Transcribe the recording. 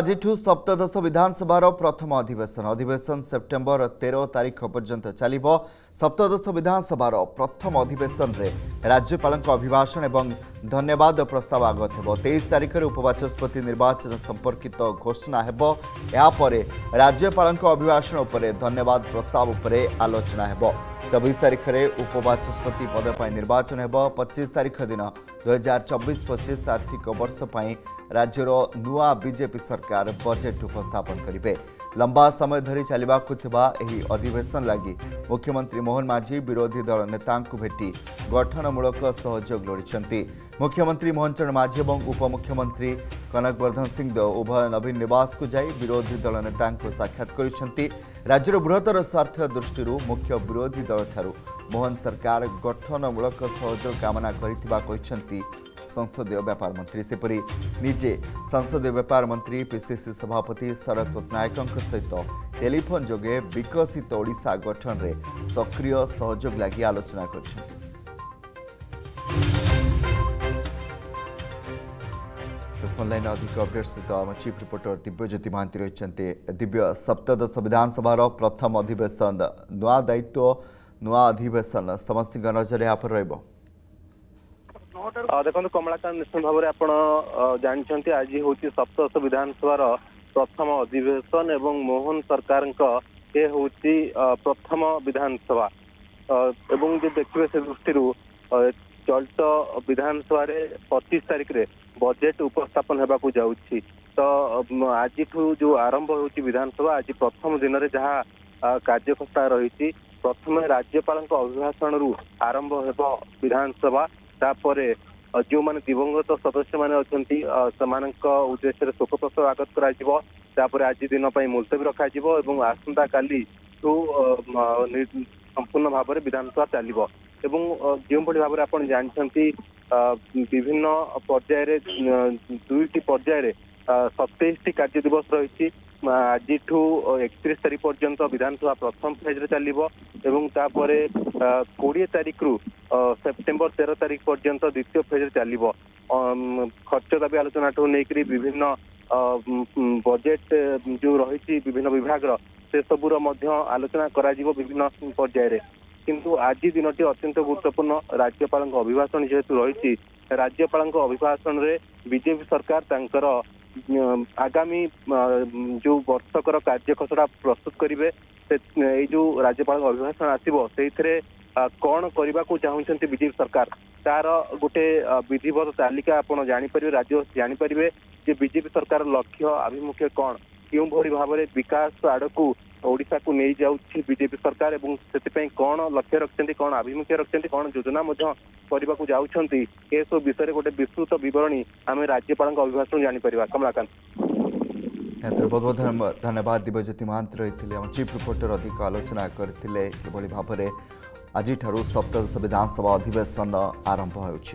ଆଜିଠୁ ସପ୍ତଦଶ ବିଧାନସଭାର ପ୍ରଥମ ଅଧିବେଶନ ଅଧିବେଶନ ସେପ୍ଟେମ୍ବର ତେର ତାରିଖ ପର୍ଯ୍ୟନ୍ତ ଚାଲିବ ସପ୍ତଦଶ ବିଧାନସଭାର ପ୍ରଥମ ଅଧିବେଶନରେ ରାଜ୍ୟପାଳଙ୍କ ଅଭିଭାଷଣ ଏବଂ ଧନ୍ୟବାଦ ପ୍ରସ୍ତାବ ଆଗତ ହେବ ତେଇଶ ତାରିଖରେ ଉପବାଚସ୍ପତି ନିର୍ବାଚନ ସମ୍ପର୍କିତ ଘୋଷଣା ହେବ ଏହାପରେ ରାଜ୍ୟପାଳଙ୍କ ଅଭିଭାଷଣ ଉପରେ ଧନ୍ୟବାଦ ପ୍ରସ୍ତାବ ଉପରେ ଆଲୋଚନା ହେବ ଚବିଶ ତାରିଖରେ ଉପବାଚସ୍ପତି ପଦ ପାଇଁ ନିର୍ବାଚନ ହେବ ପଚିଶ ତାରିଖ ଦିନ ଦୁଇହଜାର ଚବିଶ ପଚିଶ ଆର୍ଥିକ ବର୍ଷ ପାଇଁ ରାଜ୍ୟର ନୂଆ ବିଜେପି ସରକାର ବଜେଟ୍ ଉପସ୍ଥାପନ କରିବେ ଲମ୍ବା ସମୟ ଧରି ଚାଲିବାକୁ ଥିବା ଏହି ଅଧିବେଶନ ଲାଗି ମୁଖ୍ୟମନ୍ତ୍ରୀ ମୋହନ ମାଝୀ ବିରୋଧୀ ଦଳ ନେତାଙ୍କୁ ଭେଟି ଗଠନମୂଳକ ସହଯୋଗ ଲୋଡ଼ିଛନ୍ତି ମୁଖ୍ୟମନ୍ତ୍ରୀ ମୋହନ ଚରଣ ମାଝୀ ଏବଂ ଉପମୁଖ୍ୟମନ୍ତ୍ରୀ କନକବର୍ଦ୍ଧନ ସିଂ ଦେଓ ଉଭୟ ନବୀନ ନିବାସକୁ ଯାଇ ବିରୋଧୀ ଦଳ ନେତାଙ୍କୁ ସାକ୍ଷାତ କରିଛନ୍ତି ରାଜ୍ୟର ବୃହତ୍ତର ସ୍ୱାର୍ଥ ଦୃଷ୍ଟିରୁ ମୁଖ୍ୟ ବିରୋଧୀ ଦଳଠାରୁ ମୋହନ ସରକାର ଗଠନମୂଳକ ସହଯୋଗ କାମନା କରିଥିବା କହିଛନ୍ତି संसदीय व्यापार मंत्री सेपरि निजे संसदीय व्यापार मंत्री पीसीसी सभापति शरद पट्टनायकों सहित टेलीफोन जोगे विकसित ओडा गठन में सक्रिय सहयोग लगी आलोचना कर অনলাইন অধিক অপডেট সহ আমার চিফ রিপোর্টর দিব্যজ্যোতি মহান্তি রয়েছেন দিব্য সপ্তদশ বিধানসভার প্রথম অধিবেশন নূ দায়িত্ব নূ অধিবেশন সমস্ত নজরে এরপর রহব ଦେଖନ୍ତୁ କମଳାକାନ୍ତ ନିଶ୍ଚିତ ଭାବରେ ଆପଣ ଜାଣିଛନ୍ତି ଆଜି ହଉଛି ସପ୍ତଦଶ ବିଧାନସଭାର ପ୍ରଥମ ଅଧିବେଶନ ଏବଂ ମୋହନ ସରକାରଙ୍କ ଏ ହଉଛି ପ୍ରଥମ ବିଧାନସଭା ଏବଂ ଯଦି ଦେଖିବେ ସେ ଦୃଷ୍ଟିରୁ ଚଳିତ ବିଧାନସଭାରେ ପଚିଶ ତାରିଖରେ ବଜେଟ ଉପସ୍ଥାପନ ହେବାକୁ ଯାଉଛି ତ ଆଜିଠୁ ଯୋଉ ଆରମ୍ଭ ହେଉଛି ବିଧାନସଭା ଆଜି ପ୍ରଥମ ଦିନରେ ଯାହା କାର୍ଯ୍ୟକ୍ଷମତା ରହିଛି ପ୍ରଥମେ ରାଜ୍ୟପାଳଙ୍କ ଅଭିଭାଷଣରୁ ଆରମ୍ଭ ହେବ ବିଧାନସଭା ତାପରେ ଯେଉଁମାନେ ଦିବଂଗତ ସଦସ୍ୟମାନେ ଅଛନ୍ତି ସେମାନଙ୍କ ଉଦ୍ଦେଶ୍ୟରେ ଶୋକ ପ୍ରସ୍ତାବ ଆଗତ କରାଯିବ ତାପରେ ଆଜି ଦିନ ପାଇଁ ମୁଲତବୀ ରଖାଯିବ ଏବଂ ଆସନ୍ତାକାଲିଠୁ ସମ୍ପୂର୍ଣ୍ଣ ଭାବରେ ବିଧାନସଭା ଚାଲିବ ଏବଂ ଯେଉଁଭଳି ଭାବରେ ଆପଣ ଜାଣିଛନ୍ତି ବିଭିନ୍ନ ପର୍ଯ୍ୟାୟରେ ଦୁଇଟି ପର୍ଯ୍ୟାୟରେ ସତେଇଶଟି କାର୍ଯ୍ୟ ଦିବସ ରହିଛି ଆଜିଠୁ ଏକତିରିଶ ତାରିଖ ପର୍ଯ୍ୟନ୍ତ ବିଧାନସଭା ପ୍ରଥମ ଫେଜ୍ରେ ଚାଲିବ ଏବଂ ତାପରେ କୋଡ଼ିଏ ତାରିଖରୁ ସେପ୍ଟେମ୍ବର ତେର ତାରିଖ ପର୍ଯ୍ୟନ୍ତ ଦ୍ୱିତୀୟ ଫେଜ୍ରେ ଚାଲିବ ଖର୍ଚ୍ଚ ଦାବି ଆଲୋଚନାଠୁ ନେଇକରି ବିଭିନ୍ନ ବଜେଟ୍ ଯେଉଁ ରହିଛି ବିଭିନ୍ନ ବିଭାଗର ସେସବୁର ମଧ୍ୟ ଆଲୋଚନା କରାଯିବ ବିଭିନ୍ନ ପର୍ଯ୍ୟାୟରେ କିନ୍ତୁ ଆଜି ଦିନଟି ଅତ୍ୟନ୍ତ ଗୁରୁତ୍ୱପୂର୍ଣ୍ଣ ରାଜ୍ୟପାଳଙ୍କ ଅଭିଭାଷଣ ଯେହେତୁ ରହିଛି ରାଜ୍ୟପାଳଙ୍କ ଅଭିଭାଷଣରେ ବିଜେପି ସରକାର ତାଙ୍କର ଆଗାମୀ ଯୋଉ ବର୍ଷକର କାର୍ଯ୍ୟଖସଡ଼ା ପ୍ରସ୍ତୁତ କରିବେ ଏଇ ଯୋଉ ରାଜ୍ୟପାଳଙ୍କ ଅଭିଭାଷଣ ଆସିବ ସେଇଥିରେ କ'ଣ କରିବାକୁ ଚାହୁଁଛନ୍ତି ବିଜେପି ସରକାର ତାର ଗୋଟେ ବିଧିବଦ୍ଧ ତାଲିକା ଆପଣ ଜାଣିପାରିବେ ରାଜ୍ୟବାସୀ ଜାଣିପାରିବେ ଯେ ବିଜେପି ସରକାର ଲକ୍ଷ୍ୟ ଆଭିମୁଖ୍ୟ କ'ଣ କେଉଁଭଳି ଭାବରେ ବିକାଶ ଆଡ଼କୁ ଓଡ଼ିଶାକୁ ନେଇଯାଉଛି ବିଜେପି ସରକାର ଏବଂ ସେଥିପାଇଁ କ'ଣ ଲକ୍ଷ୍ୟ ରଖିଛନ୍ତି କ'ଣ ଆଭିମୁଖ୍ୟ ରଖିଛନ୍ତି କ'ଣ ଯୋଜନା ମଧ୍ୟ କରିବାକୁ ଯାଉଛନ୍ତି ଏସବୁ ବିଷୟରେ ଗୋଟେ ବିସ୍ତୃତ ବିବରଣୀ ଆମେ ରାଜ୍ୟପାଳଙ୍କ ଅଭିଭାଷଣରୁ ଜାଣିପାରିବା କମଳାକାନ୍ତ ବହୁତ ବହୁତ ଧନ୍ୟବାଦ ଦିବ୍ୟଜ୍ୟୋତି ମହାନ୍ତ ରହିଥିଲେ ଆମ ଚିଫ୍ ରିପୋର୍ଟର ଅଧିକ ଆଲୋଚନା କରିଥିଲେ କିଭଳି ଭାବରେ ଆଜିଠାରୁ ସପ୍ତଦଶ ବିଧାନସଭା ଅଧିବେଶନ ଆରମ୍ଭ ହେଉଛି